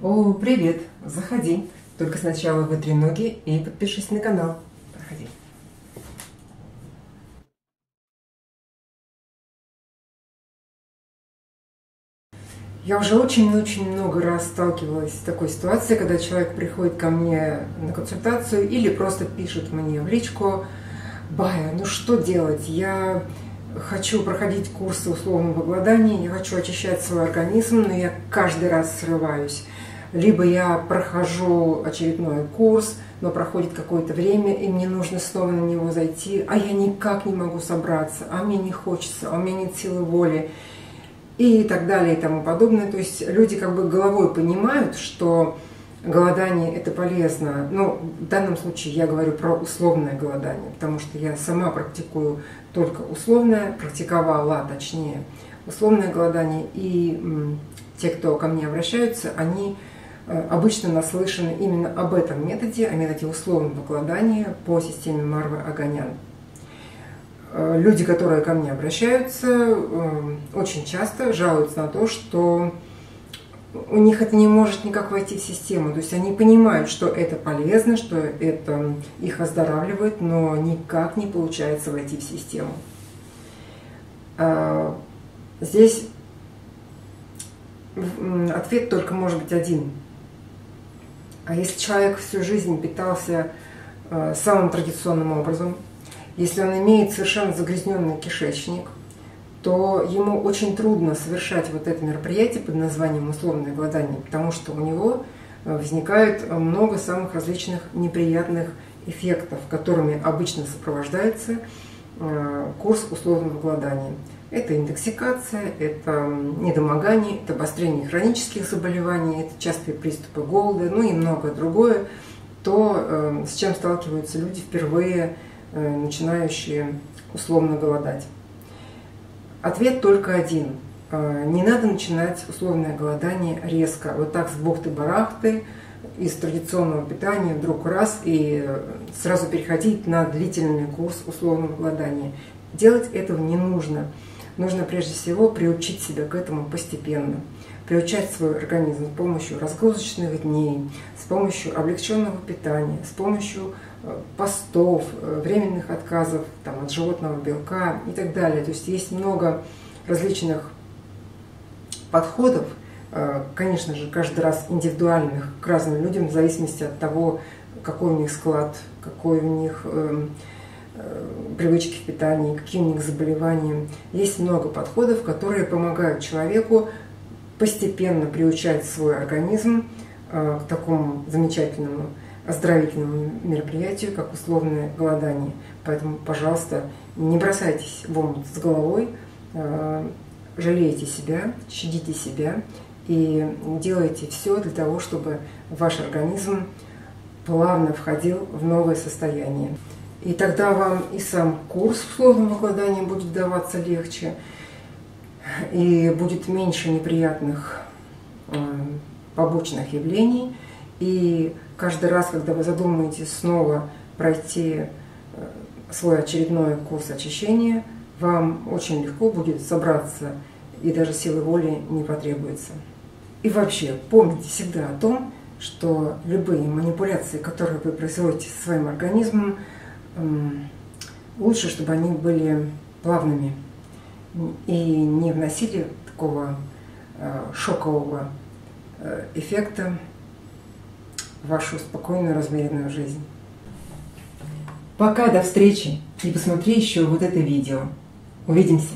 О, привет! Заходи. Только сначала вытри ноги и подпишись на канал. Проходи. Я уже очень-очень много раз сталкивалась с такой ситуацией, когда человек приходит ко мне на консультацию или просто пишет мне в личку, Бая, ну что делать? Я хочу проходить курсы условного голодания, я хочу очищать свой организм, но я каждый раз срываюсь. Либо я прохожу очередной курс, но проходит какое-то время, и мне нужно снова на него зайти, а я никак не могу собраться, а мне не хочется, а у меня нет силы воли и так далее и тому подобное. То есть люди как бы головой понимают, что голодание это полезно. Но в данном случае я говорю про условное голодание, потому что я сама практикую только условное, практиковала точнее условное голодание. И те, кто ко мне обращаются, они обычно наслышаны именно об этом методе, о методе условного голодания по системе Марвы Аганян. Э, люди, которые ко мне обращаются, э, очень часто жалуются на то, что у них это не может никак войти в систему. То есть они понимают, что это полезно, что это их оздоравливает, но никак не получается войти в систему. Здесь ответ только может быть один. А если человек всю жизнь питался э, самым традиционным образом, если он имеет совершенно загрязненный кишечник, то ему очень трудно совершать вот это мероприятие под названием условное голодание, потому что у него э, возникает много самых различных неприятных эффектов, которыми обычно сопровождается э, курс условного голодания. Это интоксикация, это недомогание, это обострение хронических заболеваний, это частые приступы голода, ну и многое другое, то, э, с чем сталкиваются люди впервые, начинающие условно голодать. Ответ только один. А, не надо начинать условное голодание резко. Вот так с бухты-барахты из традиционного питания вдруг раз и сразу переходить на длительный курс условного голодания. Делать этого не нужно. Нужно прежде всего приучить себя к этому постепенно. Приучать свой организм с помощью разгрузочных дней, с помощью облегченного питания, с помощью Э, постов, э, временных отказов там, от животного белка и так далее. То есть есть много различных подходов, э, конечно же, каждый раз индивидуальных к разным людям в зависимости от того, какой у них склад, какой у них привычки в питании, какие у них заболевания. Есть много подходов, которые помогают человеку постепенно приучать свой организм к такому замечательному оздоровительному мероприятию, как условное голодание. Поэтому, пожалуйста, не бросайтесь в омут с головой, э, жалейте себя, щадите себя и делайте все для того, чтобы ваш организм плавно входил в новое состояние. И тогда вам и сам курс условного голодания будет даваться легче, и будет меньше неприятных э, побочных явлений, и каждый раз, когда вы задумаетесь снова пройти э, свой очередной курс очищения, вам очень легко будет собраться, и даже силы воли не потребуется. И вообще, помните всегда о том, что любые манипуляции, которые вы производите со своим организмом, лучше, чтобы они были плавными и не вносили такого э, шокового э, эффекта вашу спокойную, размеренную жизнь. Пока, до встречи. И посмотри еще вот это видео. Увидимся.